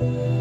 嗯。